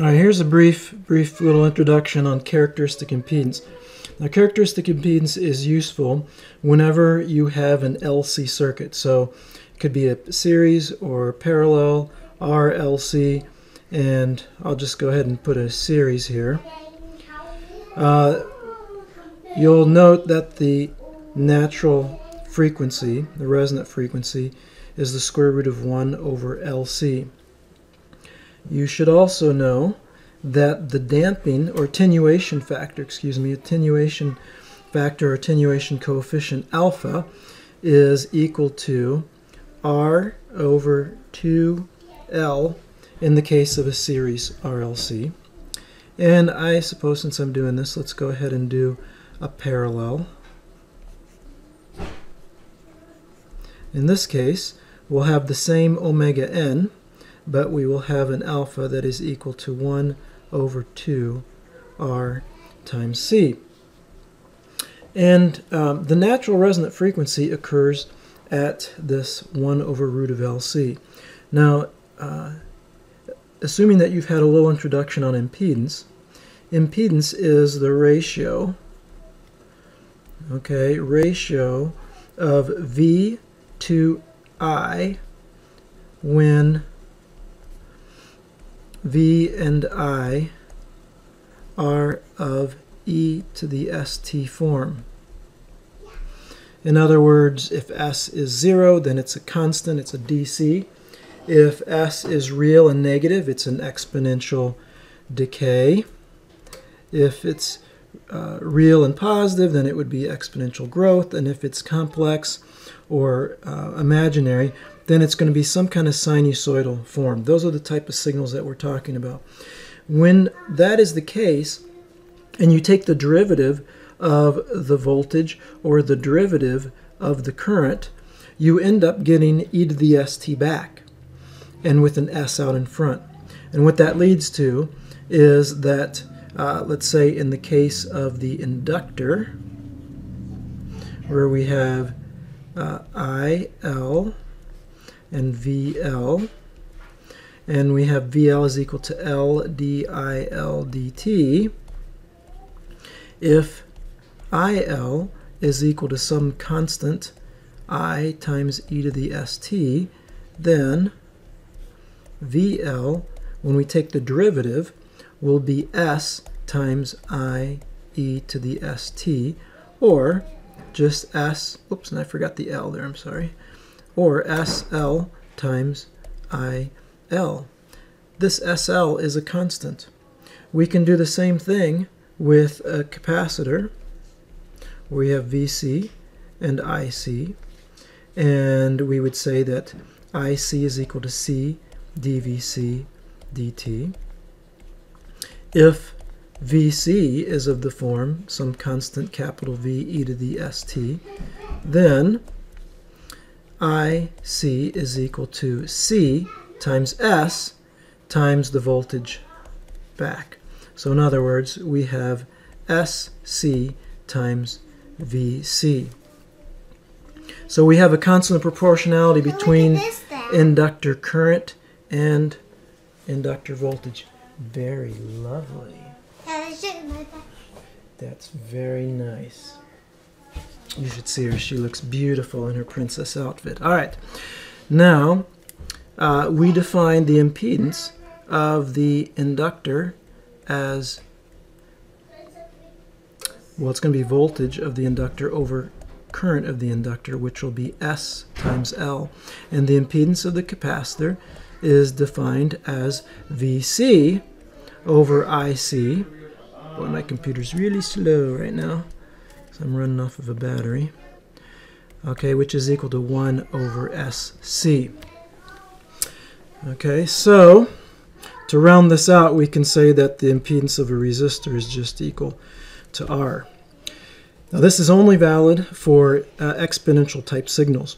All right, here's a brief, brief little introduction on characteristic impedance. Now, characteristic impedance is useful whenever you have an LC circuit. So, it could be a series or parallel RLC, and I'll just go ahead and put a series here. Uh, you'll note that the natural frequency, the resonant frequency, is the square root of 1 over LC. You should also know that the damping or attenuation factor, excuse me, attenuation factor or attenuation coefficient alpha is equal to R over 2L in the case of a series RLC. And I suppose since I'm doing this, let's go ahead and do a parallel. In this case, we'll have the same omega n, but we will have an alpha that is equal to 1 over 2 r times c. And um, the natural resonant frequency occurs at this 1 over root of LC. Now, uh, assuming that you've had a little introduction on impedance, impedance is the ratio, okay, ratio of V to I when V and I are of e to the st form. In other words, if s is 0, then it's a constant, it's a DC. If s is real and negative, it's an exponential decay. If it's uh, real and positive, then it would be exponential growth. And if it's complex or uh, imaginary, then it's going to be some kind of sinusoidal form. Those are the type of signals that we're talking about. When that is the case, and you take the derivative of the voltage or the derivative of the current, you end up getting e to the st back, and with an s out in front. And what that leads to is that, uh, let's say in the case of the inductor, where we have uh, IL and VL. And we have VL is equal to L DIL dt. If IL is equal to some constant I times e to the st, then VL, when we take the derivative, will be S times I e to the st, or just S, oops, and I forgot the L there, I'm sorry, or SL times IL. This SL is a constant. We can do the same thing with a capacitor. We have VC and IC, and we would say that IC is equal to C dVC dt. If VC is of the form some constant capital V e to the st, then IC is equal to C times S times the voltage back. So in other words, we have SC times VC. So we have a constant proportionality between inductor current and inductor voltage. Very lovely. That's very nice. You should see her. She looks beautiful in her princess outfit. All right. Now, uh, we define the impedance of the inductor as, well, it's going to be voltage of the inductor over current of the inductor, which will be S times L. And the impedance of the capacitor is defined as VC over IC. Boy, my computer's really slow right now. So I'm running off of a battery. Okay, which is equal to 1 over SC. Okay, so to round this out, we can say that the impedance of a resistor is just equal to R. Now this is only valid for uh, exponential type signals.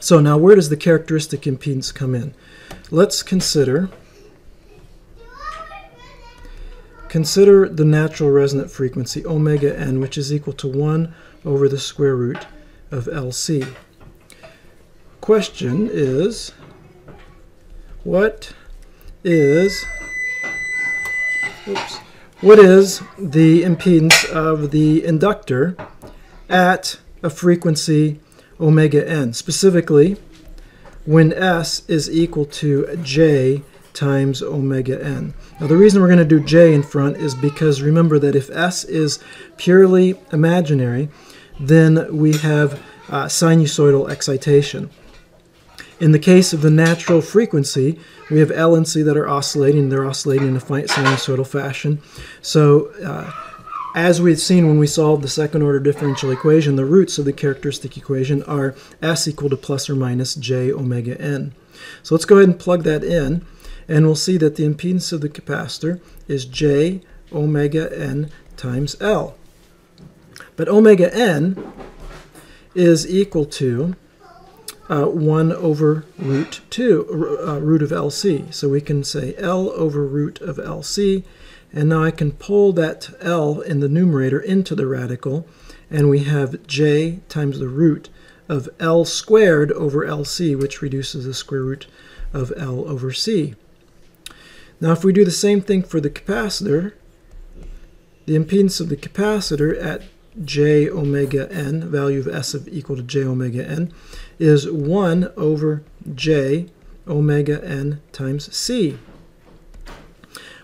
So now where does the characteristic impedance come in? Let's consider Consider the natural resonant frequency, omega n, which is equal to 1 over the square root of LC. Question is, what is oops, what is the impedance of the inductor at a frequency omega n? Specifically, when S is equal to J times omega n. Now the reason we're going to do J in front is because remember that if S is purely imaginary, then we have uh, sinusoidal excitation. In the case of the natural frequency, we have L and C that are oscillating. They're oscillating in a sinusoidal fashion. So uh, as we've seen when we solved the second order differential equation, the roots of the characteristic equation are S equal to plus or minus J omega N. So let's go ahead and plug that in, and we'll see that the impedance of the capacitor is J omega N times L. But omega N is equal to uh, 1 over root 2, uh, root of LC. So we can say L over root of LC, and now I can pull that L in the numerator into the radical, and we have J times the root of L squared over LC, which reduces the square root of L over C. Now if we do the same thing for the capacitor, the impedance of the capacitor at j omega n, value of s of equal to j omega n, is 1 over j omega n times c.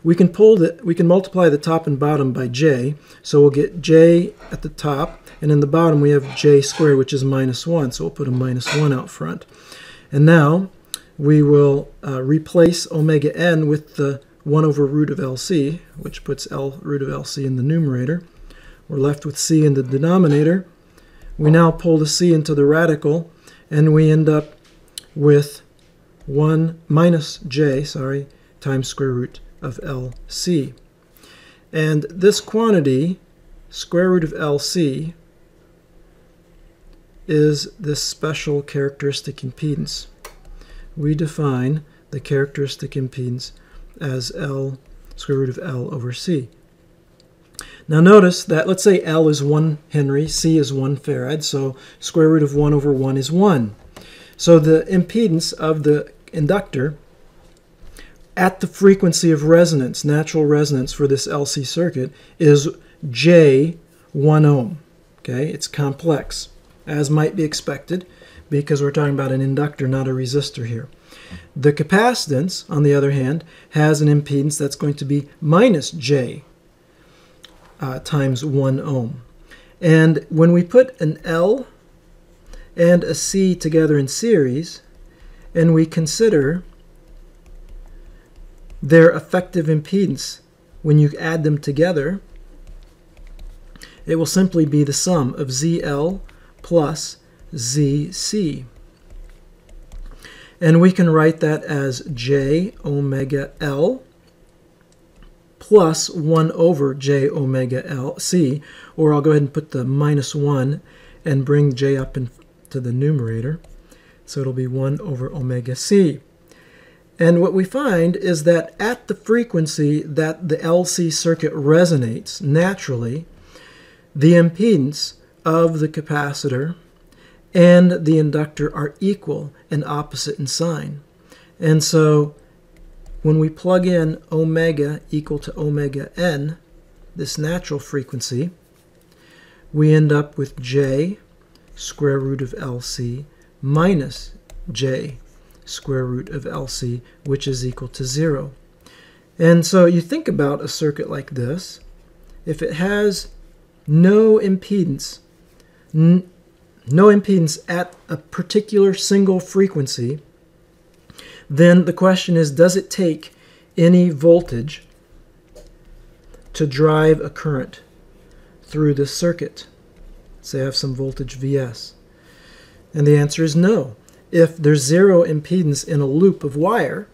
We can pull the, we can multiply the top and bottom by j, so we'll get j at the top, and in the bottom we have j squared, which is minus 1, so we'll put a minus 1 out front. And now we will uh, replace omega n with the 1 over root of LC, which puts L root of LC in the numerator. We're left with c in the denominator. We now pull the c into the radical, and we end up with 1 minus j, sorry, times square root of LC. And this quantity, square root of LC, is this special characteristic impedance. We define the characteristic impedance as L square root of L over C. Now notice that let's say L is 1 Henry, C is 1 farad, so square root of 1 over 1 is 1. So the impedance of the inductor at the frequency of resonance, natural resonance for this LC circuit, is J 1 ohm. Okay, it's complex, as might be expected, because we're talking about an inductor, not a resistor here. The capacitance, on the other hand, has an impedance that's going to be minus J uh, times 1 ohm. And when we put an L and a C together in series, and we consider their effective impedance when you add them together, it will simply be the sum of ZL plus ZC. And we can write that as J omega L plus 1 over j omega L C, or I'll go ahead and put the minus 1 and bring j up into the numerator. So it'll be 1 over omega c. And what we find is that at the frequency that the LC circuit resonates naturally, the impedance of the capacitor and the inductor are equal and opposite in sign. And so when we plug in omega equal to omega n, this natural frequency, we end up with j square root of LC minus j square root of LC, which is equal to 0. And so you think about a circuit like this. If it has no impedance, no impedance at a particular single frequency, then the question is does it take any voltage to drive a current through this circuit? Say I have some voltage Vs. And the answer is no. If there's zero impedance in a loop of wire,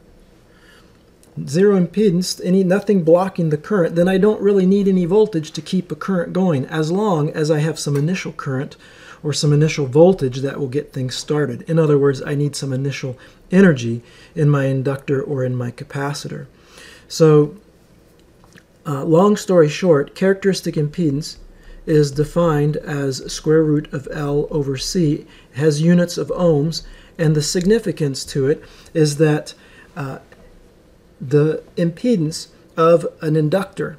zero impedance, any nothing blocking the current, then I don't really need any voltage to keep a current going as long as I have some initial current or some initial voltage that will get things started. In other words, I need some initial energy in my inductor or in my capacitor. So, uh, long story short, characteristic impedance is defined as square root of L over C. It has units of ohms, and the significance to it is that uh, the impedance of an inductor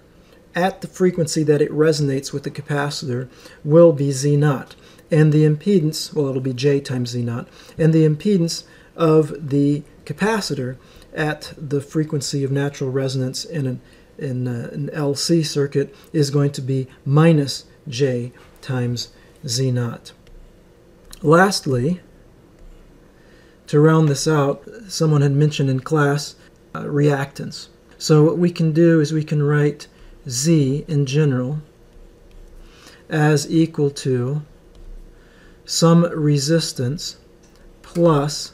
at the frequency that it resonates with the capacitor will be Z naught. And the impedance, well, it'll be J times Z naught. And the impedance of the capacitor at the frequency of natural resonance in an, in a, an LC circuit is going to be minus J times Z naught. Lastly, to round this out, someone had mentioned in class uh, reactance. So what we can do is we can write Z in general as equal to some resistance plus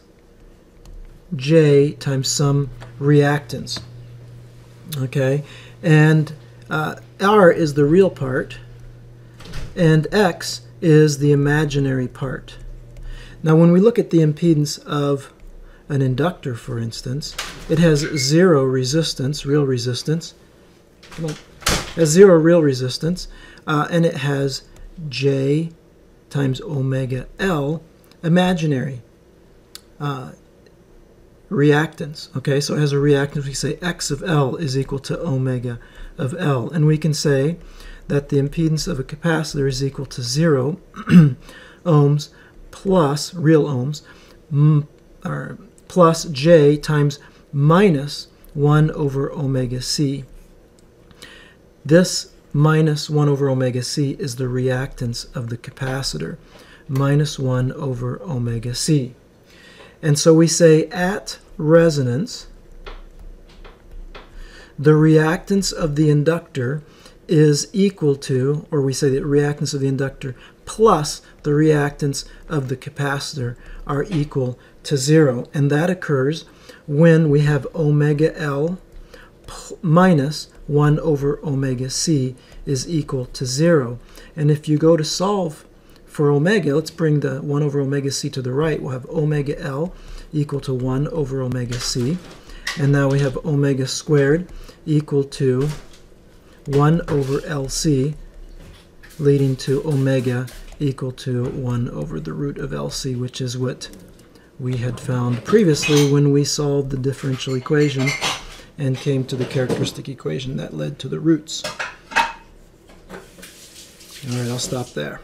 J times some reactance. Okay, and uh, R is the real part, and X is the imaginary part. Now, when we look at the impedance of an inductor, for instance, it has zero resistance, real resistance. Has zero real resistance, uh, and it has J times omega L imaginary. Uh, reactance. Okay, so as a reactance, we say x of L is equal to omega of L. And we can say that the impedance of a capacitor is equal to 0 ohms plus, real ohms, or plus J times minus 1 over omega C. This minus 1 over omega C is the reactance of the capacitor, minus 1 over omega C. And so we say at resonance, the reactance of the inductor is equal to, or we say the reactance of the inductor plus the reactance of the capacitor are equal to zero. And that occurs when we have omega L minus 1 over omega C is equal to zero. And if you go to solve for omega, let's bring the 1 over omega c to the right. We'll have omega L equal to 1 over omega c. And now we have omega squared equal to 1 over LC, leading to omega equal to 1 over the root of LC, which is what we had found previously when we solved the differential equation and came to the characteristic equation that led to the roots. All right, I'll stop there.